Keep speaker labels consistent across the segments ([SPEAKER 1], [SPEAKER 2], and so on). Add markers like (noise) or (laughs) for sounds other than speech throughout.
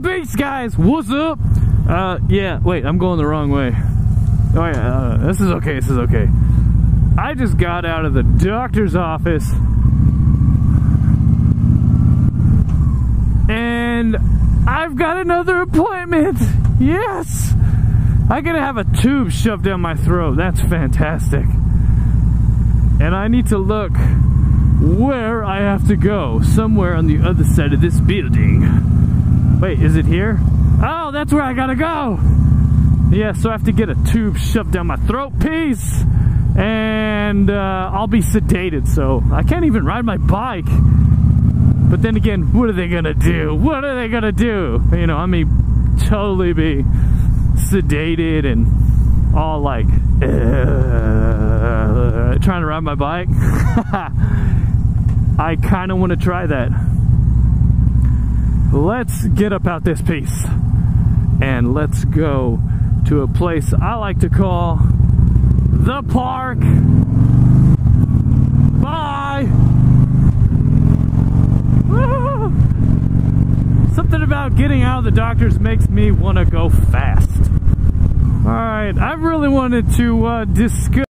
[SPEAKER 1] Beast, guys! What's up? Uh, yeah, wait, I'm going the wrong way. Oh, yeah, uh, this is okay, this is okay. I just got out of the doctor's office and I've got another appointment. Yes! I gotta have a tube shoved down my throat. That's fantastic. And I need to look where I have to go. Somewhere on the other side of this building. Wait, is it here? Oh, that's where I gotta go. Yeah, so I have to get a tube shoved down my throat piece. And uh, I'll be sedated, so I can't even ride my bike. But then again, what are they gonna do? What are they gonna do? You know, I mean, totally be sedated and all like uh, (laughs) trying to ride my bike. (laughs) I kind of want to try that. Let's get up out this piece and let's go to a place I like to call the park. Bye. Something about getting out of the doctor's makes me want to go fast. All right, I really wanted to uh, discuss.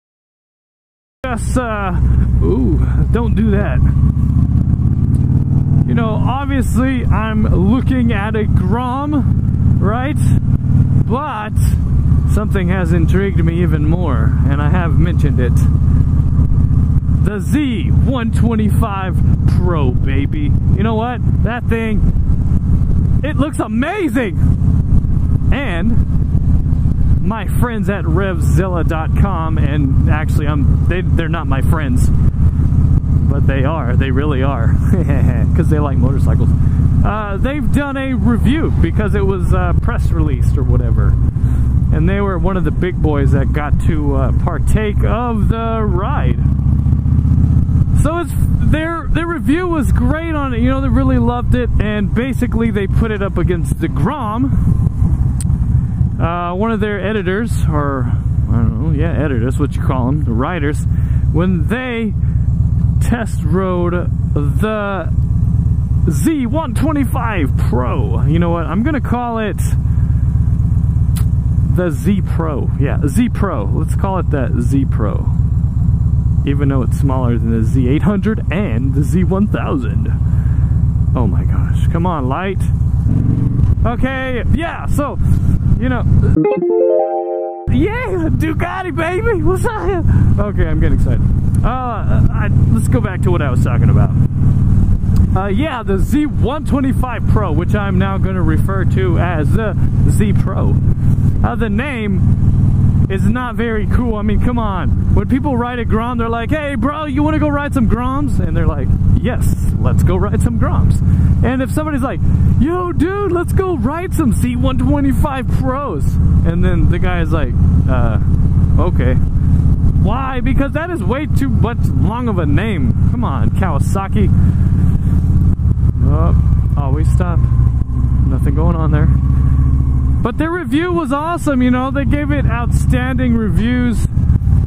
[SPEAKER 1] Uh, ooh, don't do that. You know, obviously, I'm looking at a Grom, right? But something has intrigued me even more, and I have mentioned it. The Z125 Pro, baby. You know what? That thing, it looks amazing! And my friends at RevZilla.com, and actually, I'm they, they're not my friends, but they are. They really are, (laughs) because they like motorcycles. Uh, they've done a review because it was uh, press released or whatever, and they were one of the big boys that got to uh, partake of the ride. So it's their their review was great on it. You know, they really loved it, and basically they put it up against the Grom. Uh, one of their editors, or I don't know, yeah, editors, what you call them, the writers, when they test rode the Z125 Pro. You know what? I'm gonna call it the Z Pro. Yeah, Z Pro. Let's call it that Z Pro even though it's smaller than the Z800 and the Z1000. Oh my gosh, come on, light. Okay, yeah, so, you know, yeah, Ducati, baby, what's up? Okay, I'm getting excited. Uh, I, let's go back to what I was talking about. Uh, yeah, the Z125 Pro, which I'm now going to refer to as the Z Pro. Uh, the name is not very cool. I mean, come on. When people ride a Grom, they're like, hey, bro, you want to go ride some Groms? And they're like, yes, let's go ride some Groms. And if somebody's like, yo, dude, let's go ride some Z125 Pros. And then the guy is like, uh, okay. Why? Because that is way too much long of a name. Come on, Kawasaki. Oh, always stop. Nothing going on there. But their review was awesome, you know, they gave it outstanding reviews.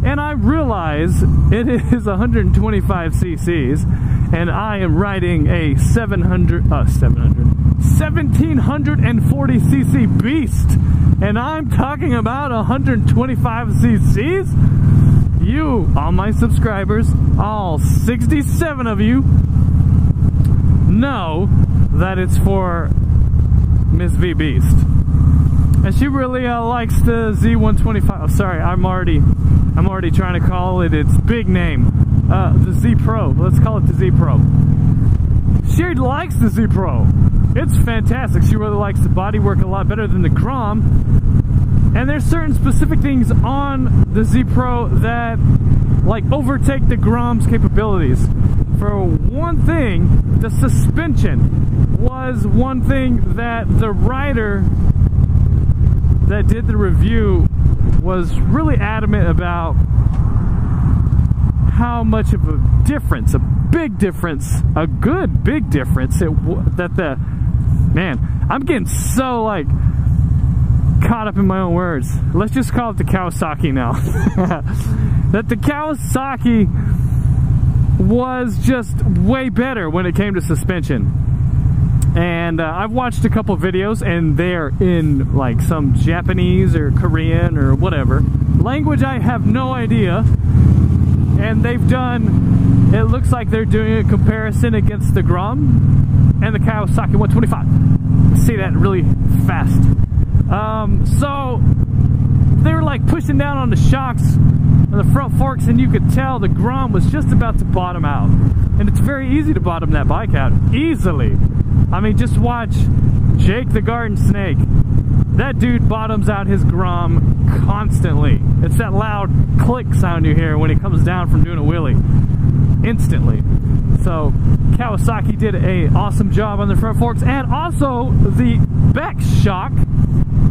[SPEAKER 1] And I realize it is 125 cc's, and I am riding a 700, uh, 700, 1740 cc beast, and I'm talking about 125 cc's. You, all my subscribers, all 67 of you, know that it's for Miss V Beast. And she really uh, likes the Z125. Oh, sorry, I'm already, I'm already trying to call it its big name, uh, the Z Pro. Let's call it the Z Pro. She likes the Z Pro. It's fantastic. She really likes the bodywork a lot better than the Grom. And there's certain specific things on the Z Pro that like overtake the Grom's capabilities. For one thing, the suspension was one thing that the rider that did the review was really adamant about how much of a difference, a big difference, a good big difference it that the man, I'm getting so like caught up in my own words. Let's just call it the Kawasaki now. (laughs) that the Kawasaki was just way better when it came to suspension. And uh, I've watched a couple videos, and they're in like some Japanese or Korean or whatever language. I have no idea. And they've done. It looks like they're doing a comparison against the Grom and the Kawasaki 125. See that really fast. Um, so they're like pushing down on the shocks on the front forks and you could tell the Grom was just about to bottom out. And it's very easy to bottom that bike out. Easily. I mean, just watch Jake the Garden Snake. That dude bottoms out his Grom constantly. It's that loud click sound you hear when he comes down from doing a wheelie. Instantly. So Kawasaki did a awesome job on the front forks and also the back shock.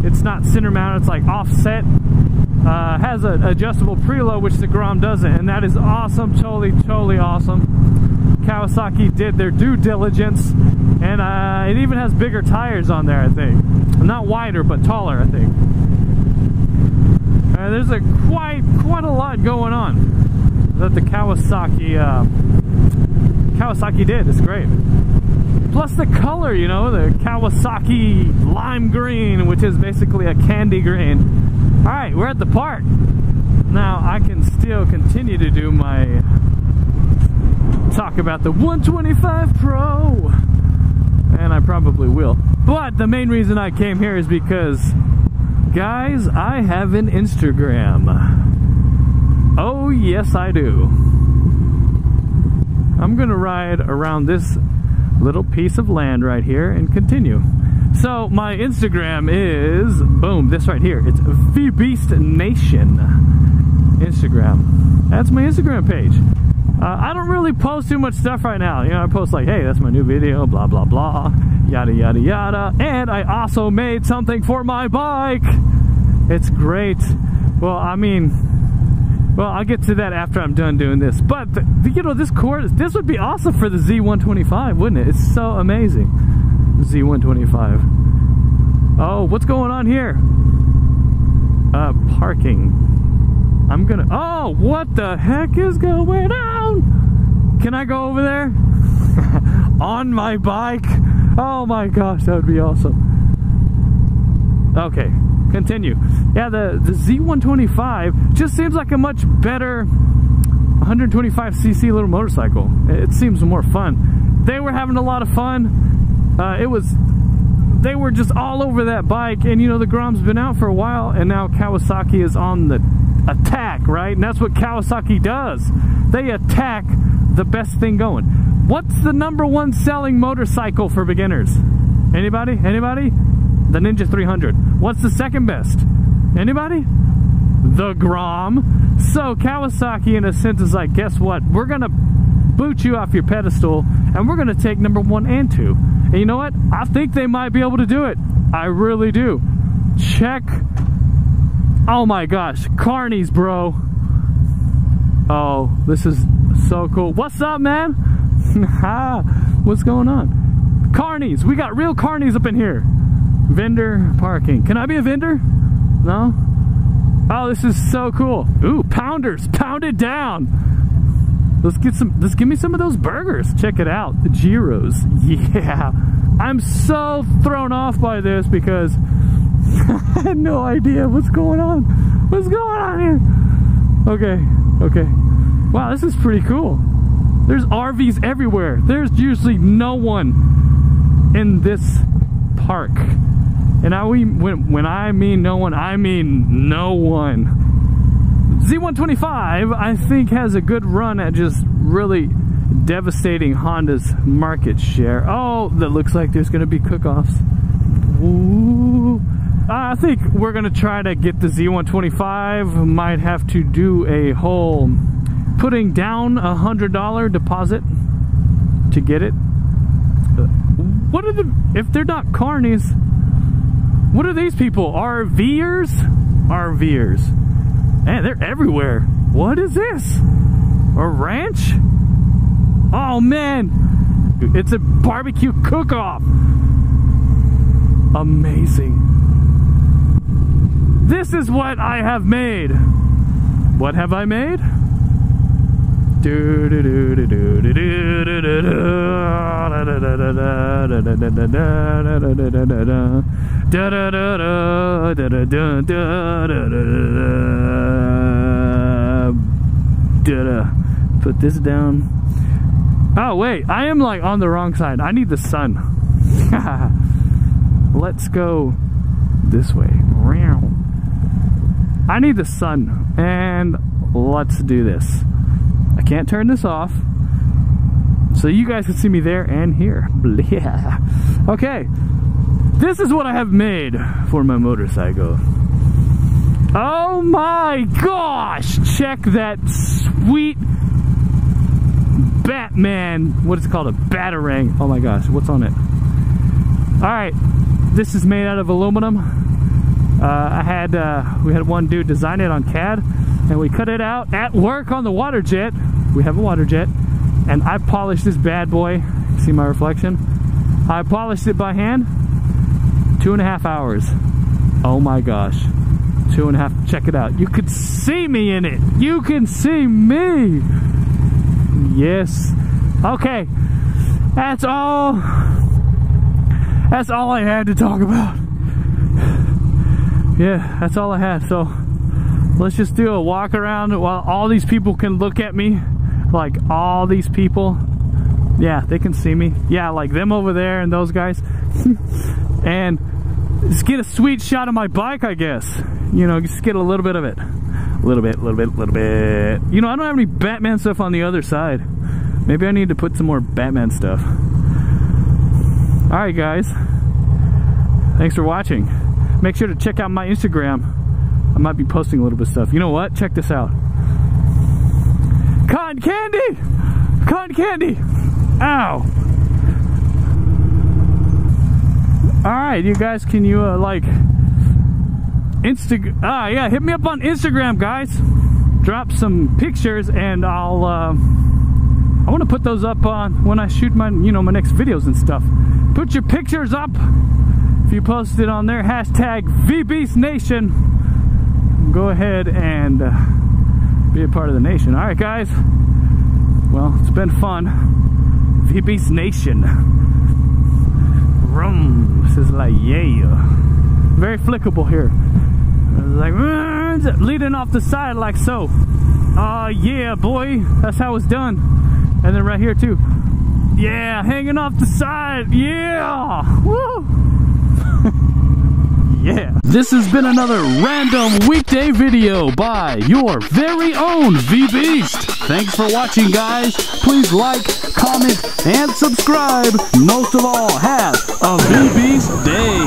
[SPEAKER 1] It's not center mounted, it's like offset. Uh, has an adjustable preload, which the Grom doesn't, and that is awesome, totally, totally awesome. Kawasaki did their due diligence, and uh, it even has bigger tires on there, I think. Not wider, but taller, I think. Uh, there's a quite, quite a lot going on that the Kawasaki, uh, Kawasaki did. It's great. Plus the color, you know, the Kawasaki lime green, which is basically a candy green. All right, we're at the park. Now I can still continue to do my talk about the 125 Pro, and I probably will. But the main reason I came here is because, guys, I have an Instagram. Oh, yes, I do. I'm gonna ride around this little piece of land right here and continue. So my Instagram is, boom, this right here. It's V-Beast Nation Instagram. That's my Instagram page. Uh, I don't really post too much stuff right now. You know, I post like, hey, that's my new video, blah, blah, blah, yada, yada, yada. And I also made something for my bike. It's great. Well, I mean, well, I'll get to that after I'm done doing this. But, the, you know, this cord, this would be awesome for the Z125, wouldn't it? It's so amazing. Z125. Oh, what's going on here? Uh, parking. I'm gonna, oh, what the heck is going on? Can I go over there? (laughs) on my bike? Oh my gosh, that would be awesome. Okay, continue. Yeah, the, the Z125 just seems like a much better 125cc little motorcycle. It seems more fun. They were having a lot of fun. Uh, it was they were just all over that bike and you know the Grom's been out for a while and now Kawasaki is on the attack right? And that's what Kawasaki does. They attack the best thing going. What's the number one selling motorcycle for beginners? Anybody? Anybody the Ninja 300 what's the second best anybody the Grom so Kawasaki in a sense is like guess what we're gonna boot you off your pedestal and we're gonna take number one and two and you know what? I think they might be able to do it. I really do. Check. Oh my gosh. Carnies, bro. Oh, this is so cool. What's up, man? (laughs) What's going on? Carnies. We got real carnies up in here. Vendor parking. Can I be a vendor? No? Oh, this is so cool. Ooh, pounders. Pound it down. Let's get some, let's give me some of those burgers. Check it out, the Gyros. (laughs) Yeah. I'm so thrown off by this because (laughs) I had no idea what's going on. What's going on here? Okay, okay. Wow, this is pretty cool. There's RVs everywhere. There's usually no one in this park. And I we when when I mean no one, I mean no one. Z125, I think, has a good run at just really devastating Honda's market share. Oh, that looks like there's going to be cook-offs. I think we're going to try to get the Z125. Might have to do a whole putting down a $100 deposit to get it. What are the, if they're not carnies, what are these people? RVers? RVers. Man, they're everywhere. What is this? A ranch? Oh man, it's a barbecue cook-off. Amazing. This is what I have made. What have I made? Put this down. Oh wait, I am like on the wrong side. I need the sun. Let's go this way. I need the sun and let's do this. I can't turn this off. So you guys can see me there and here. Yeah. Okay. This is what I have made for my motorcycle. Oh my gosh! Check that sweet Batman. What is it called? A Batarang. Oh my gosh, what's on it? Alright. This is made out of aluminum. Uh, I had, uh, we had one dude design it on CAD and we cut it out at work on the water jet. We have a water jet and I polished this bad boy. See my reflection? I polished it by hand. Two and a half hours. Oh my gosh. Two and a half. Check it out. You could see me in it. You can see me. Yes. Okay. That's all. That's all I had to talk about. Yeah, that's all I had. So let's just do a walk around while all these people can look at me like all these people yeah they can see me yeah like them over there and those guys (laughs) and just get a sweet shot of my bike I guess. You know just get a little bit of it. A little bit a little bit a little bit. You know I don't have any Batman stuff on the other side. Maybe I need to put some more Batman stuff. Alright guys. Thanks for watching. Make sure to check out my Instagram. I might be posting a little bit of stuff. You know what? Check this out. Cotton candy! Cotton candy! Ow! Alright, you guys, can you, uh, like, Insta... Ah, yeah, hit me up on Instagram, guys. Drop some pictures, and I'll, uh, I want to put those up on when I shoot my, you know, my next videos and stuff. Put your pictures up. If you post it on there, hashtag VBeastNation. Go ahead and... Uh, be a part of the nation. All right, guys. Well, it's been fun. VBeast Nation. This is like, yeah. Very flickable here. Like, leading off the side like so. Oh, uh, yeah, boy. That's how it's done. And then right here, too. Yeah, hanging off the side. Yeah. Woo. (laughs) yeah. This has been another random weekday video by your very own V-Beast. Thanks for watching, guys. Please like, comment, and subscribe. Most of all, have a V-Beast day.